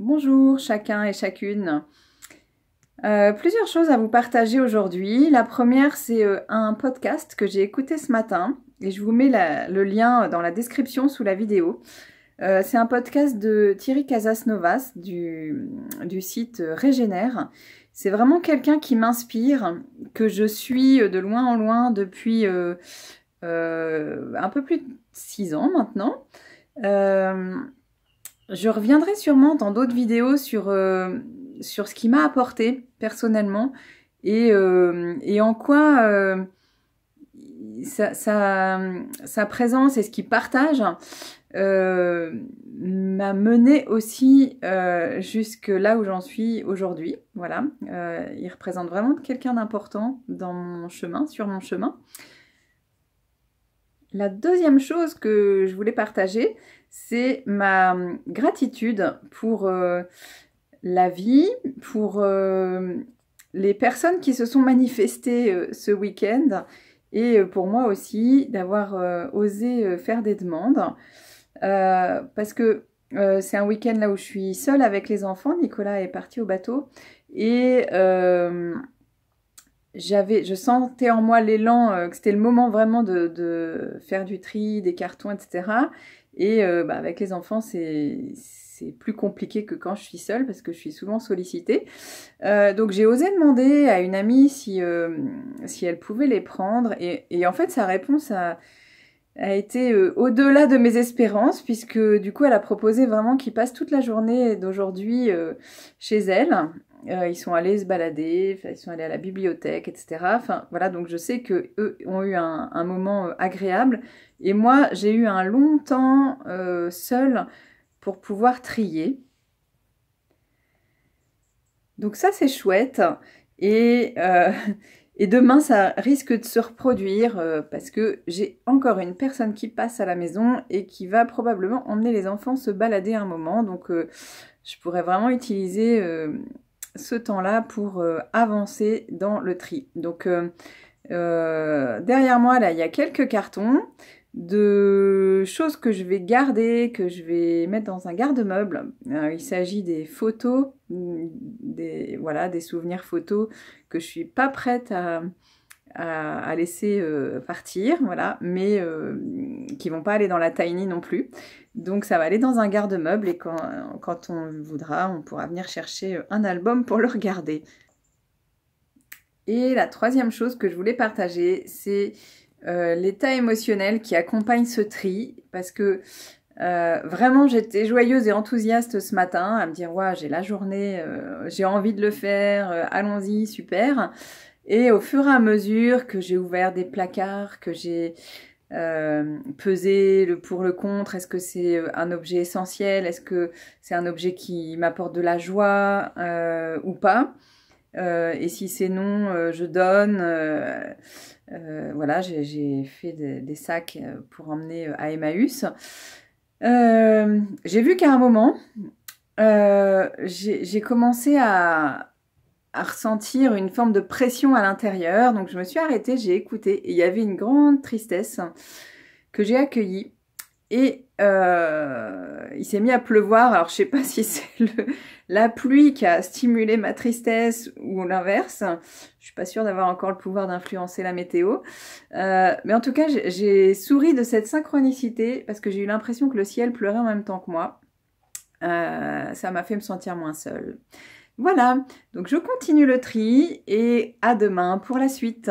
Bonjour chacun et chacune. Euh, plusieurs choses à vous partager aujourd'hui. La première, c'est euh, un podcast que j'ai écouté ce matin et je vous mets le lien dans la description sous la vidéo. Euh, c'est un podcast de Thierry Casasnovas du, du site Régénère. C'est vraiment quelqu'un qui m'inspire, que je suis de loin en loin depuis un peu plus de six ans maintenant. Je reviendrai sûrement dans d'autres vidéos sur, euh, sur ce qui m'a apporté personnellement et, euh, et en quoi euh, sa, sa, présence et ce qu'il partage m'a mené aussi jusque là où j'en suis aujourd'hui. Voilà, il représente vraiment quelqu'un d'important dans mon chemin, sur mon chemin. La deuxième chose que je voulais partager, c'est ma gratitude pour euh, la vie, pour euh, les personnes qui se sont manifestées euh, ce week-end et pour moi aussi d'avoir osé faire des demandes. parce que c'est un week-end là où je suis seule avec les enfants. Nicolas est parti au bateau et j'avais, je sentais en moi l'élan, que c'était le moment vraiment de, de, faire du tri, des cartons, etc. Et euh, bah, avec les enfants, c'est plus compliqué que quand je suis seule parce que je suis souvent sollicitée. Euh, donc j'ai osé demander à une amie si, euh, si elle pouvait les prendre et, et, en fait sa réponse a, a été au-delà de mes espérances puisque du coup elle a proposé vraiment qu'ils passent toute la journée d'aujourd'hui chez elle. ils sont allés se balader, ils sont allés à la bibliothèque, etc. Enfin voilà, donc je sais que eux ont eu un, un moment agréable. Et moi, j'ai eu un long temps euh, seul pour pouvoir trier. Donc ça, c'est chouette. Et, euh, et, demain, ça risque de se reproduire euh, parce que j'ai encore une personne qui passe à la maison et qui va probablement emmener les enfants se balader un moment. Donc je pourrais vraiment utiliser ce temps-là pour avancer dans le tri. Donc derrière moi, là, il y a quelques cartons de choses que je vais garder, que je vais mettre dans un garde-meuble. Euh, il s'agit des photos, des, voilà, des souvenirs photos que je suis pas prête à, à, laisser euh, partir, voilà, mais euh, qui vont pas aller dans la tiny non plus. Donc ça va aller dans un garde-meuble et quand, quand on voudra, on pourra venir chercher un album pour le regarder. Et la troisième chose que je voulais partager, c'est euh, l'état émotionnel qui accompagne ce tri, parce que euh, vraiment j'étais joyeuse et enthousiaste ce matin à me dire ouais j'ai la journée, euh, j'ai envie de le faire, allons-y, super. Et au fur et à mesure que j'ai ouvert des placards, que j'ai pesé le pour le contre, est-ce que c'est un objet essentiel, est-ce que c'est un objet qui m'apporte de la joie ou pas, et si c'est non, je donne. Euh, voilà, j'ai fait des, sacs euh, pour emmener euh, à Emmaüs. j'ai vu qu'à un moment, j'ai commencé à, ressentir une forme de pression à l'intérieur. Donc je me suis arrêtée, j'ai écouté et il y avait une grande tristesse que j'ai accueillie. Et il s'est mis à pleuvoir. Alors je sais pas si c'est la pluie qui a stimulé ma tristesse ou l'inverse. Je suis pas sûre d'avoir encore le pouvoir d'influencer la météo. Euh, mais en tout cas, j'ai souri de cette synchronicité parce que j'ai eu l'impression que le ciel pleurait en même temps que moi. Euh, ça m'a fait me sentir moins seule. Voilà, donc je continue le tri et à demain pour la suite.